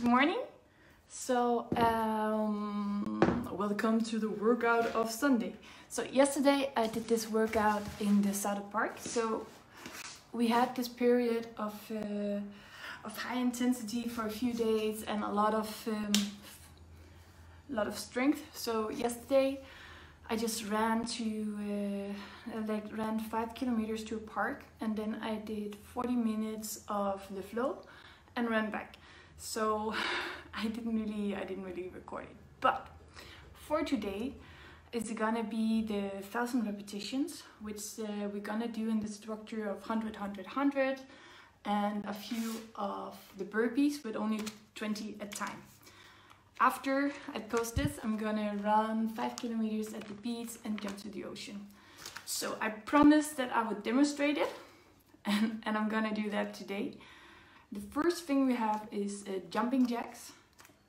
Good morning. So, um, welcome to the workout of Sunday. So, yesterday I did this workout in the South Park. So, we had this period of uh, of high intensity for a few days and a lot of um, a lot of strength. So, yesterday I just ran to uh, like ran five kilometers to a park, and then I did 40 minutes of the flow and ran back. So I didn't really I didn't really record it. But for today it's gonna be the thousand repetitions, which uh, we're gonna do in the structure of 100, 100, 100, and a few of the burpees, but only 20 at time. After I post this, I'm gonna run five kilometers at the beach and jump to the ocean. So I promised that I would demonstrate it, and, and I'm gonna do that today. The first thing we have is uh, jumping jacks,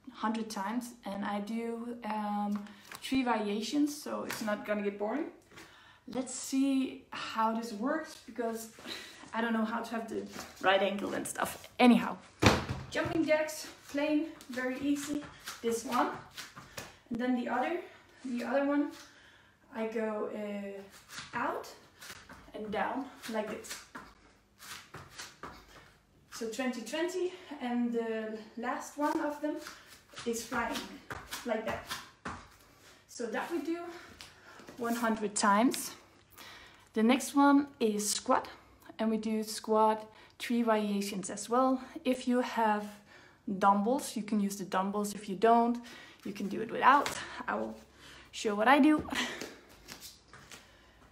100 times, and I do um, three variations, so it's not gonna get boring. Let's see how this works because I don't know how to have the right angle and stuff. Anyhow, jumping jacks, plain, very easy. This one, and then the other, the other one, I go uh, out and down like this. So 2020 and the last one of them is flying like that. So that we do 100 times. The next one is squat and we do squat three variations as well. If you have dumbbells, you can use the dumbbells. If you don't, you can do it without. I will show what I do.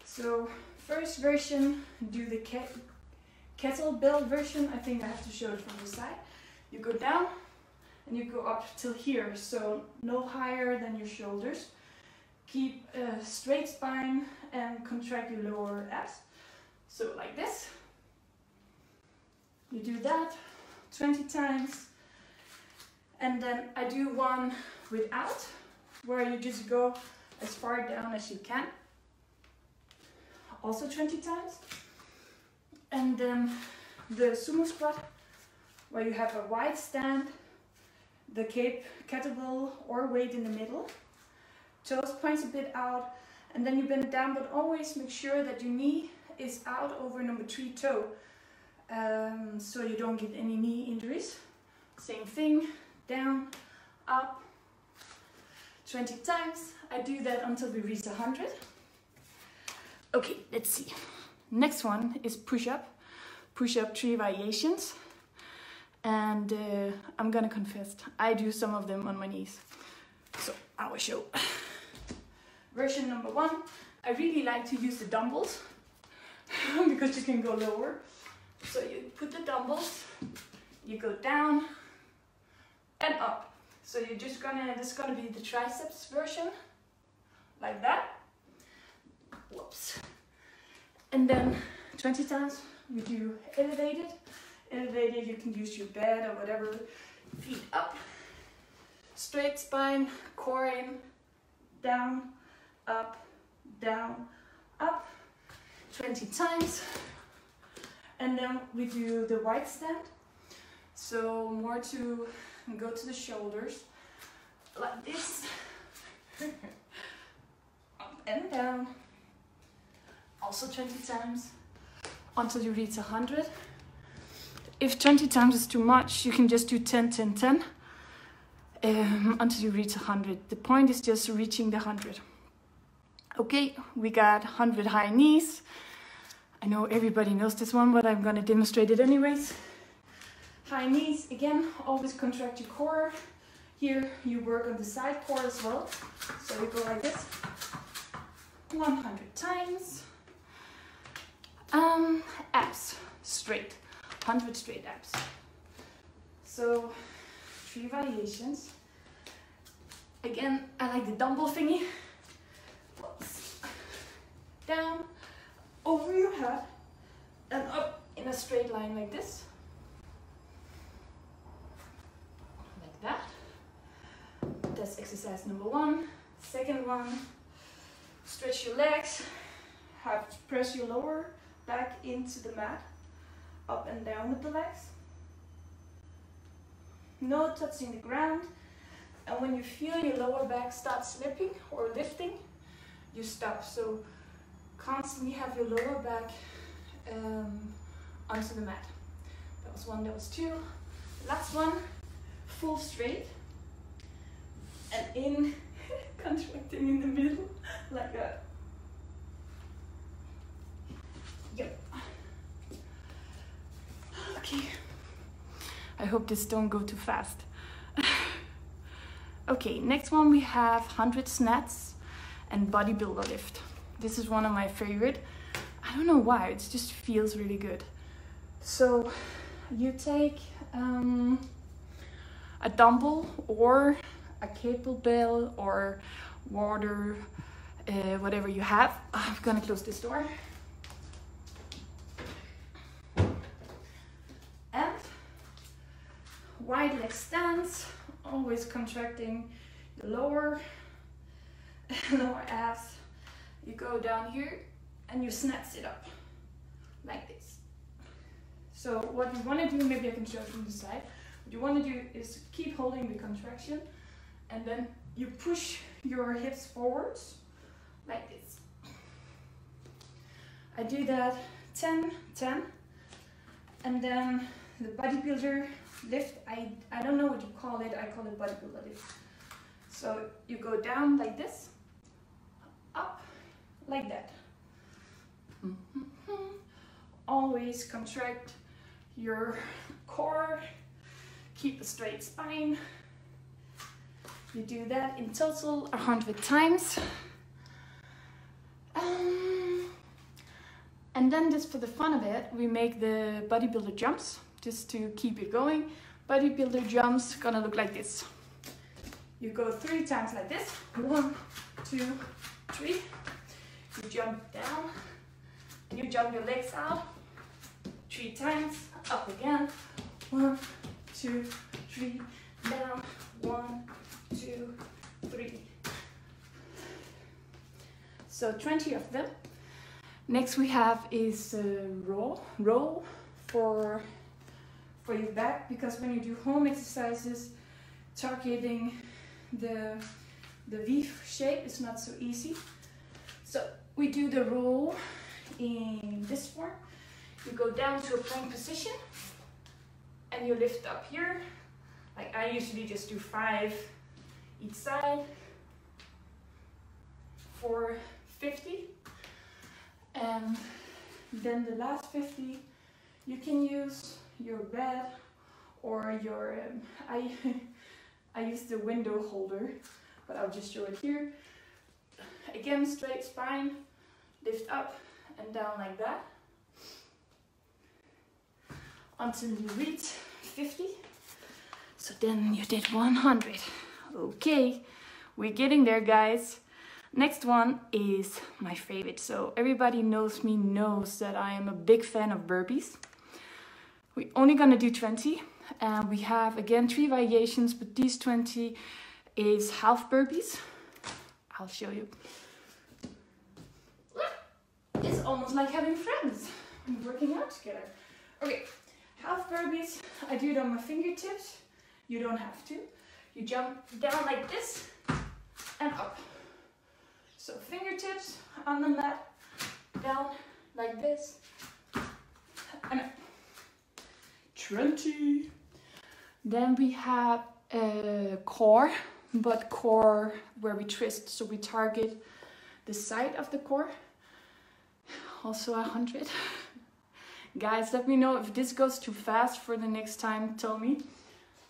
So first version, do the kettlebell version, I think I have to show it from the side. You go down and you go up till here, so no higher than your shoulders. Keep a straight spine and contract your lower abs. So like this. You do that 20 times. And then I do one without, where you just go as far down as you can. Also 20 times. And then the sumo squat, where you have a wide stand, the cape kettlebell or weight in the middle, toes points a bit out, and then you bend down, but always make sure that your knee is out over number three toe, um, so you don't get any knee injuries. Same thing, down, up, 20 times. I do that until we reach 100. Okay, let's see. Next one is push-up. Push-up three variations. And uh, I'm gonna confess, I do some of them on my knees. So I will show. Version number one, I really like to use the dumbbells because you can go lower. So you put the dumbbells, you go down and up. So you're just gonna, this is gonna be the triceps version, like that. Whoops. Then 20 times we do elevated. Elevated, you can use your bed or whatever. Feet up. Straight spine, core in, down, up, down, up. 20 times. And then we do the wide stand. So more to go to the shoulders, like this. up and down also 20 times until you reach 100. If 20 times is too much, you can just do 10, 10, 10 um, until you reach 100. The point is just reaching the 100. Okay, we got 100 high knees. I know everybody knows this one, but I'm gonna demonstrate it anyways. High knees, again, always contract your core. Here, you work on the side core as well. So we go like this, 100 times. Um, abs, straight, 100 straight abs. So, three variations. Again, I like the dumbbell thingy. Whoops. Down, over your head, and up in a straight line like this. Like that. That's exercise number one. Second one, stretch your legs, have press your lower back into the mat, up and down with the legs. no touching the ground. And when you feel your lower back start slipping or lifting, you stop. So constantly have your lower back um, onto the mat. That was one, that was two. Last one, full straight. And in, contracting in the middle, like that. Okay. I hope this don't go too fast. okay, next one we have 100 snatches and bodybuilder lift. This is one of my favorite. I don't know why, it just feels really good. So you take um, a dumbbell or a kettlebell or water, uh, whatever you have. I'm gonna close this door. And wide leg stance, always contracting the lower, lower abs. You go down here and you snatch it up like this. So what you want to do, maybe I can show from the side. What you want to do is keep holding the contraction and then you push your hips forwards like this. I do that 10, 10, and then the bodybuilder lift, I, I don't know what you call it, I call it bodybuilder lift. So you go down like this, up like that. Mm -hmm. Always contract your core, keep a straight spine. You do that in total a hundred times. Um, and then just for the fun of it, we make the bodybuilder jumps just to keep it going. Bodybuilder jumps gonna look like this. You go three times like this. One, two, three. You jump down you jump your legs out three times up again. One, two, three, down. One, two, three. So 20 of them. Next we have is uh, roll, roll for, for your back because when you do home exercises, targeting the, the V shape is not so easy. So we do the roll in this form. You go down to a plank position and you lift up here. Like I usually just do five each side for 50. And then the last 50, you can use your bed or your, um, I, I use the window holder, but I'll just show it here. Again, straight spine, lift up and down like that until you reach 50. So then you did 100. Okay, we're getting there, guys. Next one is my favorite. So everybody knows me knows that I am a big fan of burpees. We're only gonna do 20. And we have, again, three variations, but these 20 is half burpees. I'll show you. It's almost like having friends and working out together. Okay, half burpees, I do it on my fingertips. You don't have to. You jump down like this and up. So fingertips on the mat, down like this, and up. 20. Then we have a core, but core where we twist, so we target the side of the core. Also a 100. Guys, let me know if this goes too fast for the next time, tell me.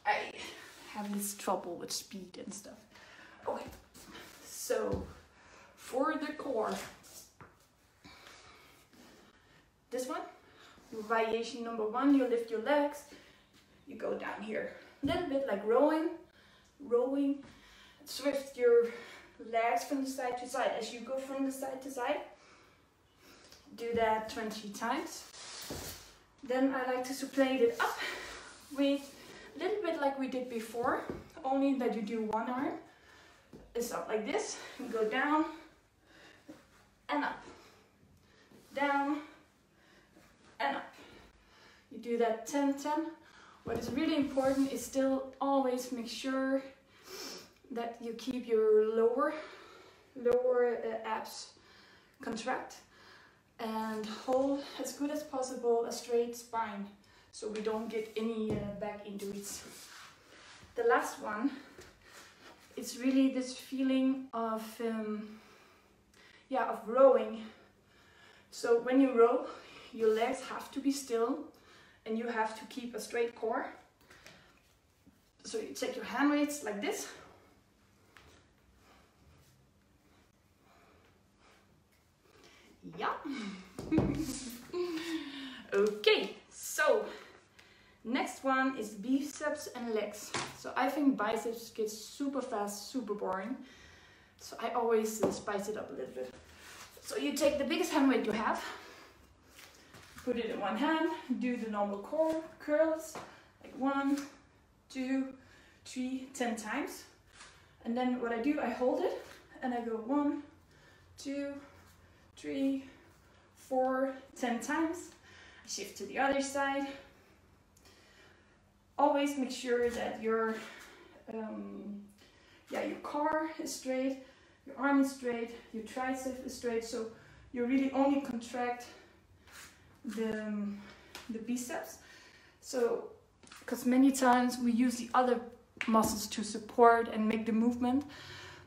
I have this trouble with speed and stuff. Okay, so for the core, this one, variation number one, you lift your legs, you go down here. A little bit like rowing, rowing, swift your legs from the side to side. As you go from the side to side, do that 20 times. Then I like to supplant it up with a little bit like we did before, only that you do one arm. It's up like this, go down and up, down and up. You do that 10, 10 what is really important is still always make sure that you keep your lower lower uh, abs contract and hold as good as possible a straight spine so we don't get any uh, back injuries. The last one, it's really this feeling of um, yeah of rowing. So when you row, your legs have to be still and you have to keep a straight core. So you take your hand weights like this. Yeah. okay, so next one is biceps and legs. So I think biceps gets super fast, super boring. So I always spice it up a little bit. So you take the biggest hand weight you have, put it in one hand, do the normal core curls, like one, two, three, ten times. And then what I do, I hold it and I go one, two, three, four, ten times. Shift to the other side. Always make sure that your um, yeah your core is straight, your arm is straight, your tricep is straight. So you really only contract the the biceps. So because many times we use the other muscles to support and make the movement,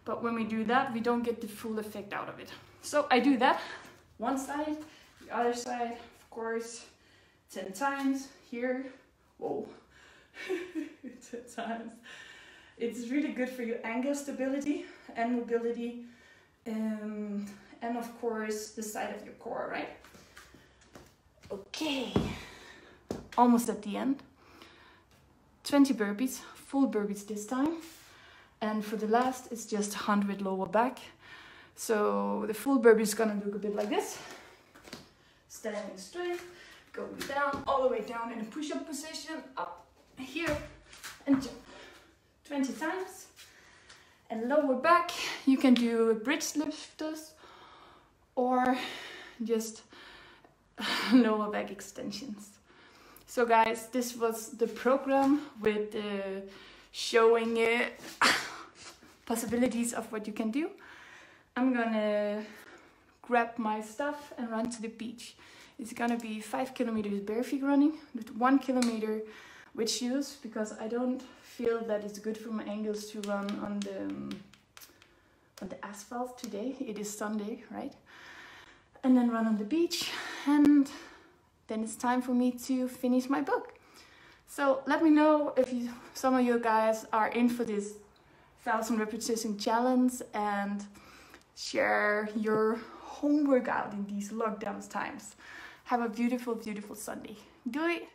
but when we do that, we don't get the full effect out of it. So I do that one side, the other side, of course, 10 times here. Whoa, 10 times. It's really good for your ankle stability and mobility. Um, and of course, the side of your core, right? Okay, almost at the end. 20 burpees, full burpees this time. And for the last, it's just 100 lower back. So the full burpee is gonna look a bit like this. Standing straight, going down, all the way down in a push-up position, up here, and jump. 20 times. And lower back, you can do bridge lifters or just lower back extensions. So guys, this was the program with uh, showing uh, possibilities of what you can do. I'm gonna grab my stuff and run to the beach. It's gonna be five kilometers barefoot running with one kilometer with shoes because I don't feel that it's good for my ankles to run on the um, on the asphalt today. It is Sunday, right? And then run on the beach and then it's time for me to finish my book. So let me know if you, some of you guys are in for this thousand repetition challenge and share your home workout in these lockdown times. Have a beautiful, beautiful Sunday. Do it!